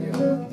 Yeah.